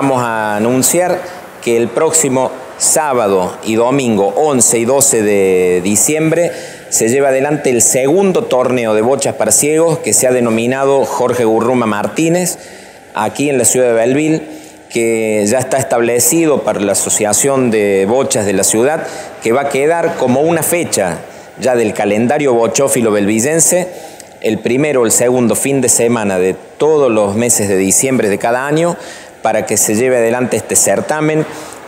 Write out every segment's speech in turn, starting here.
vamos a anunciar que el próximo sábado y domingo 11 y 12 de diciembre se lleva adelante el segundo torneo de bochas para ciegos que se ha denominado Jorge Gurruma Martínez aquí en la ciudad de Belleville que ya está establecido para la Asociación de Bochas de la ciudad, que va a quedar como una fecha ya del calendario bochófilo belvillense, el primero o el segundo fin de semana de todos los meses de diciembre de cada año, para que se lleve adelante este certamen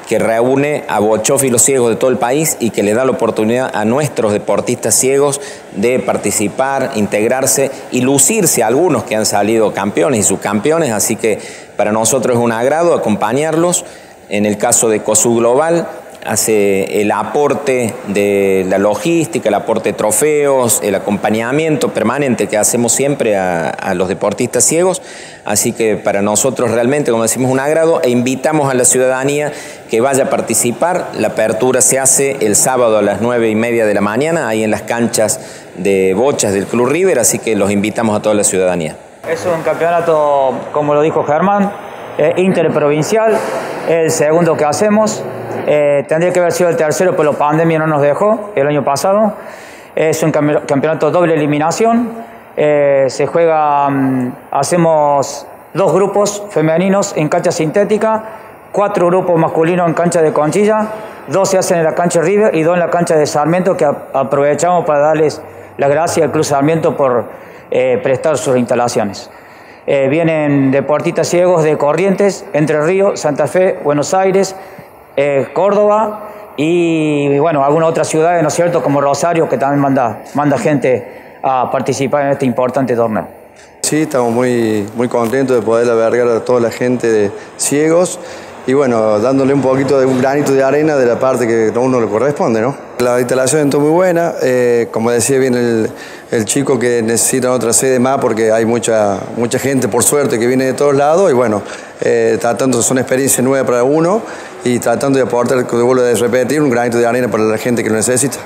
que reúne a bochófilos ciegos de todo el país y que le da la oportunidad a nuestros deportistas ciegos de participar, integrarse y lucirse a algunos que han salido campeones y subcampeones, así que para nosotros es un agrado acompañarlos. En el caso de COSU Global, hace el aporte de la logística, el aporte de trofeos, el acompañamiento permanente que hacemos siempre a, los deportistas ciegos. Así que para nosotros realmente, como decimos, un agrado e invitamos a la ciudadanía que vaya a participar. La apertura se hace el sábado a las nueve y media de la mañana, ahí en las canchas de bochas del Club River, así que los invitamos a toda la ciudadanía. Es un campeonato, como lo dijo Germán, eh, interprovincial, el segundo que hacemos. Eh, tendría que haber sido el tercero, pero la pandemia no nos dejó el año pasado. Es un campeonato doble eliminación. Eh, se juega, mm, hacemos dos grupos femeninos en cancha sintética, cuatro grupos masculinos en cancha de conchilla, dos se hacen en la cancha River y dos en la cancha de Sarmiento, que aprovechamos para darles la gracia al Club Sarmiento por eh, prestar sus instalaciones. vienen deportistas ciegos de Corrientes, Entre Ríos, Santa Fe, Buenos Aires, Córdoba y bueno, algunas otras ciudades, ¿no es cierto?, como Rosario, que también manda, manda gente a participar en este importante torneo. Sí, estamos muy, muy contentos de poder albergar a toda la gente de ciegos y bueno, dándole un poquito de un granito de arena de la parte que a uno le corresponde, ¿no? La instalación es muy buena, eh, como decía bien el, chico que necesita otra sede más porque hay mucha, mucha gente, por suerte, que viene de todos lados y bueno, eh, tratando, son experiencias nuevas para uno y tratando de aportar, como vuelvo a repetir, un granito de arena para la gente que lo necesita.